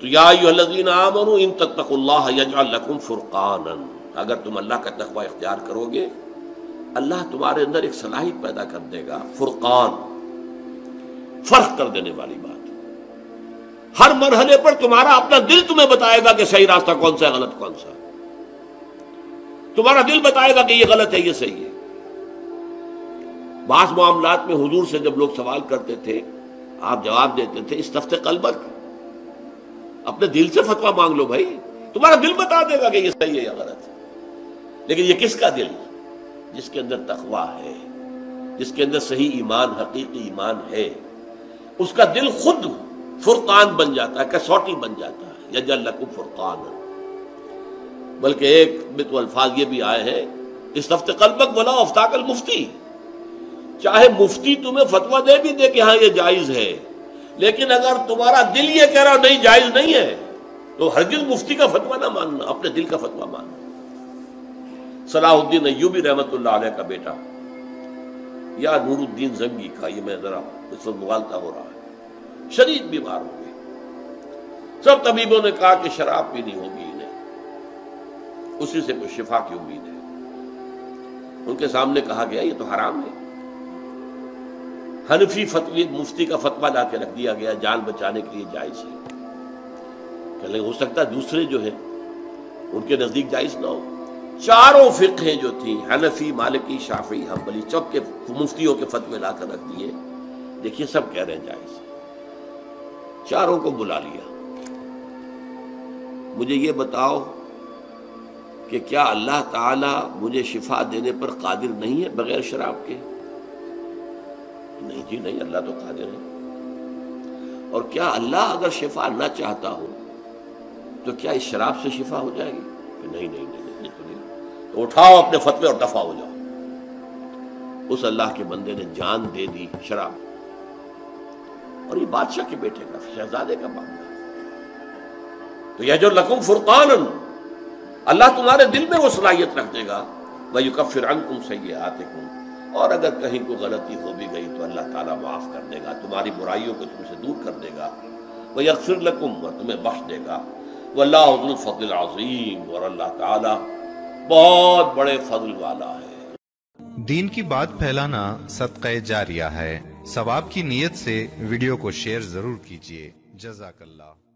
تو یا الذین آمنوا ان تتقوا اللہ یجعل لکم فرقانا، اگر تم اللہ کا تقوی اختیار کرو گے، اللہ تمہارے اندر ایک صلاحیت پیدا کر دے گا، فرقان، فرق کر دینے والی بات۔ ہر مرحلے پر تمہارا اپنا دل تمہیں بتائے گا کہ صحیح راستہ کون سا ہے، غلط کون سا تمہارا دل بتائے گا کہ یہ غلط ہے، یہ صحیح ہے۔ بعض معاملات میں حضور سے جب لوگ سوال کرتے تھے، آپ جواب دیتے تھے، اس تفتے قلبک اپنے دل سے فتوا مانگ لو بھائی۔ تمہارا دل بتا دے گا کہ یہ صحیح ہے یا غلط۔ ہے لیکن یہ کس کا دل؟ جس کے اندر تخوا ہے، جس کے اندر صحیح ایمان، حقیقی ایمان ہے۔ اس کا دل خود فرقان بن جاتا ہے، کسوٹی بن جاتا ہے۔ یا جل فرقان بلکہ ایک میں تو الفاظ یہ بھی آئے ہیں اس ہفتے قلبک بولا افطاق المفتی۔ چاہے مفتی تمہیں فتوا دے بھی دے کہ ہاں یہ جائز ہے۔ لیکن اگر تمہارا دل یہ کہہ رہا نہیں، جائز نہیں ہے، تو ہرگز مفتی کا فتوا نہ ماننا، اپنے دل کا فتوا ماننا۔ صلاح الدین ایوبی رحمت اللہ علیہ کا بیٹا، یا نور الدین زنگی کا، یہ میں ذرا اس وقت مغالتا ہو رہا ہے۔ شدید بیمار ہو گئے سب طبیبوں نے کہا کہ شراب پینی ہوگی انہیں۔ اسی سے کوئی شفا کی امید ہے۔ ان کے سامنے کہا گیا، یہ تو حرام ہے۔ حنفی فتوی مفتی کا فتوا لا کے رکھ دیا گیا، جان بچانے کے لیے جائز ہے۔ کہ ہو سکتا ہے دوسرے جو ہیں، ان کے نزدیک جائز نہ ہو۔ چاروں فقہیں جو تھیں، حنفی، مالکی شافی حنبلی چوک کے مفتیوں کے فتوے لا کر رکھ دیے۔ دیکھیے، سب کہہ رہے ہیں جائز۔ چاروں کو بلا لیا۔ مجھے یہ بتاؤ کہ کیا اللہ تعالی مجھے شفا دینے پر قادر نہیں ہے بغیر شراب کے؟ نہیں جی نہیں، اللہ تو قادر ہے۔ اور کیا اللہ اگر شفا نہ چاہتا ہو، تو کیا اس شراب سے شفا ہو جائے گی؟ کہ نہیں نہیں نہیں تو اٹھاؤ اپنے فتوے اور دفاع ہو جاؤ۔ اس اللہ کے بندے نے جان دے دی شراب۔ اور یہ بادشاہ کے بیٹے کا، شہزادے کا معاملہ۔ تو یہ جو لکم فرقان اللہ تمہارے دل میں وہ صلاحیت رکھ دے گا۔ وہ یو کب فرنگ تم سے آتے اور اگر کہیں کوئی غلطی ہو بھی گئی تو اللہ تعالیٰ معاف کر دے گا، تمہاری برائیوں کو تم سے دور کر دے گا۔ وہ یکسر لکم اور تمہیں بخش دے گا۔ وہ اللہ الفضل عظیم اور اللہ تعالیٰ بہت بڑے فضل والا ہے۔ دین کی بات پھیلانا صدقہ جاریہ ہے۔ ثواب کی نیت سے ویڈیو کو شیئر ضرور کیجیے جزاک اللہ۔